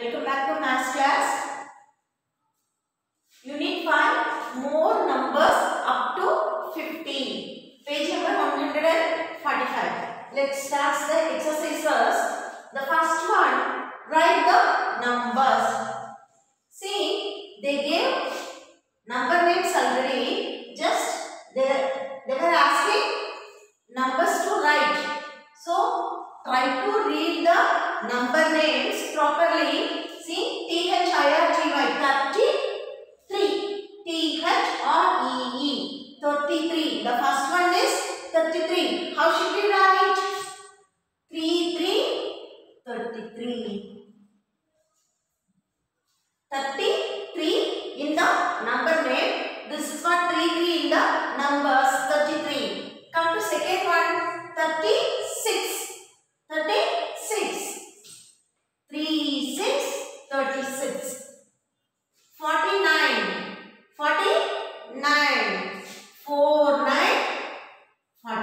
Welcome back to Maths class. Unit 5 More numbers up to 15. Page number 145. Let's start the exercises. The first one, write the numbers.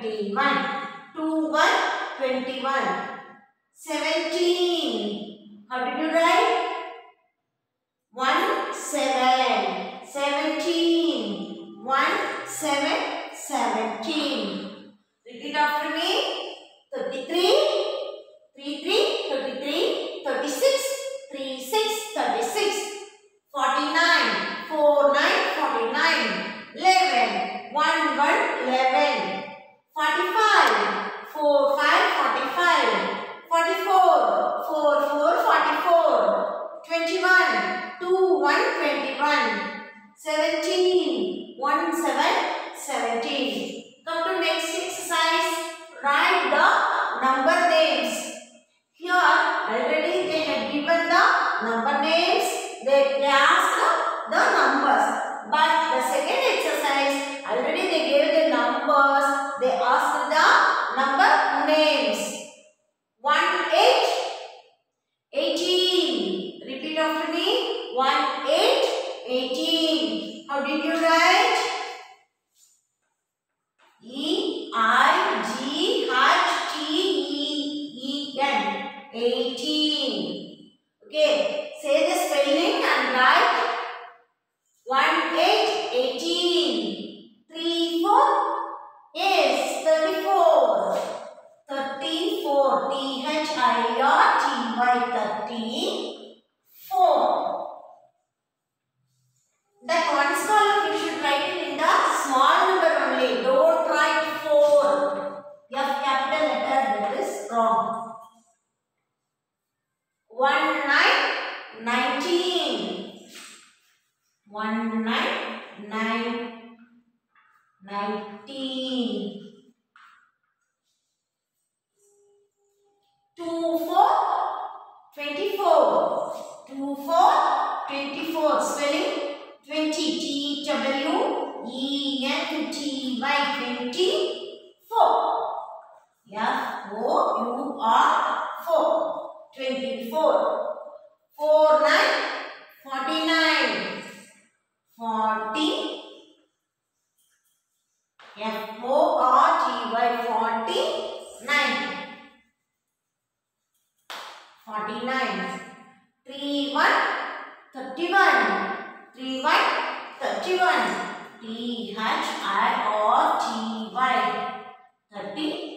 21. 2, 1, 21. 17. How did you write? 18 24. 2, 24. Spelling 20. T, W, E, N, T, Y, 24. F, O, U, R, 4. 24. 4, 9, 49. T Y thirty one. T H I O T Y thirty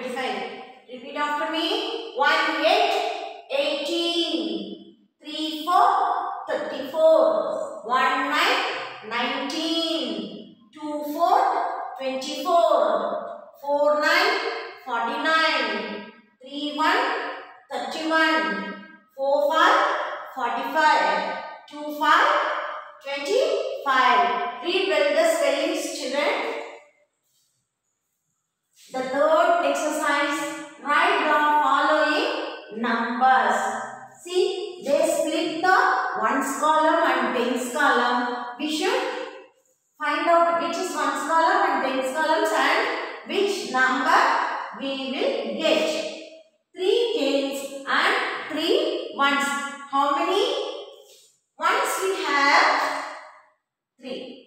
25. Repeat after me. 1, 8, 18. 3, 4, 34. 1, 9, 19. 2, 4, 24. 4, 9, 49. 3, 1, 31. 4, 5, 45. 2, 5, 25. Read well the spellings children. The third exercise, write the following numbers. See, they split the ones column and tens column. We should find out which is ones column and tens columns and which number we will get. Three tens and three ones. How many ones we have? Three.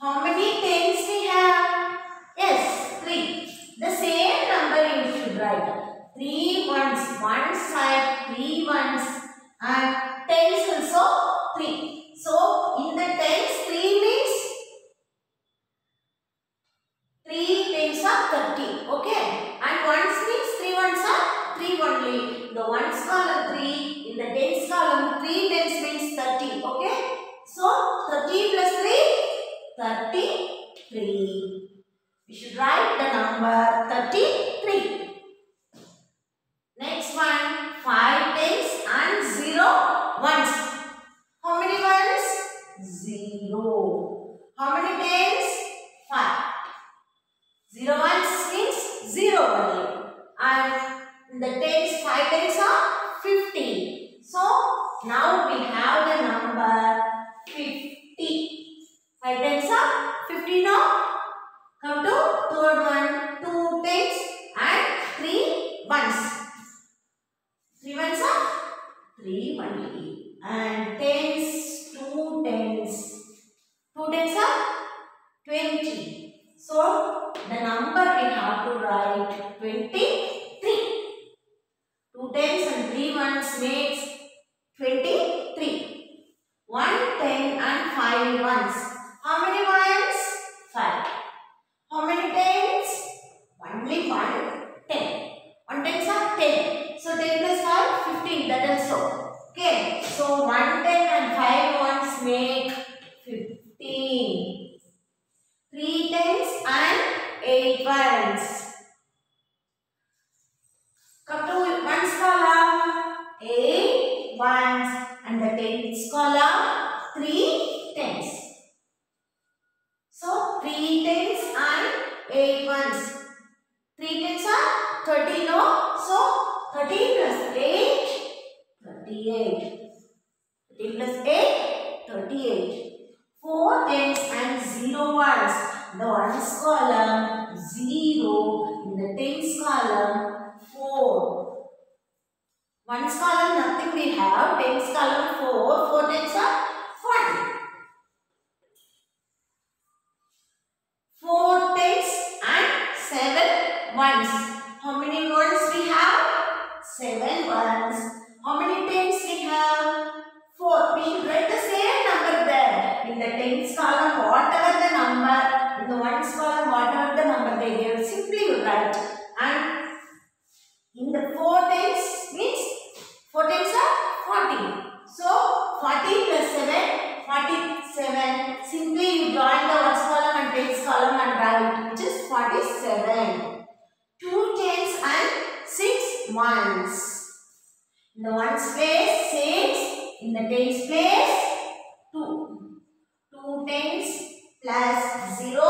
How many tens we have? Yes, 3. The same number you should write. 3 ones, one side, 3 ones and tens also 3. So, in the tens, 3 means 3 tens are 30. Okay. And ones means 3 ones are 3 only. The ones column 3, in the tens column 3 tens means 30. Okay. So, 30 plus 3, 33. We should write the number 33. Next one, 5 tens and 0 ones. How many ones? 0. How many tens? 5. 0 ones means 0 only. And the tens, 5 tens are 50. So, now we have the number 50. 5 tens are 50 now. Come to third one, two tens and three ones. Three ones are three only. And tens, two tens. Two tens are twenty. So the number we have to write twenty-three. Two tens and three ones makes twenty-three. One ten and five ones. How many ones? Five. How many tens? Only one ten. One tens are ten. So ten plus five, fifteen. That also. Okay. So one ten and five ones make fifteen. Three tens and eight ones. The tens column. Three tens. So, 3 tens and 8 ones. 3 tens are 30, no? So, 30 plus 8, 38. 30 plus 8, 38. 4 tens and 0 ones. The ones column 0. In the tens column 4. Ones column nothing we have. Tens column 4. 4 tens are 40. four tens and seven ones. How many ones we have? Seven ones. How many tens we have? Four. We should write the same number there. In the tens column, whatever the number, in the ones column, whatever the number they gave, simply you write. And in the four tens means four tens are 40. So 40 plus 7, 47. Simply you join the ones column and tens column and write which is 47. Two tens and six ones. In the ones place 6. In the tens place 2. Two tens plus 0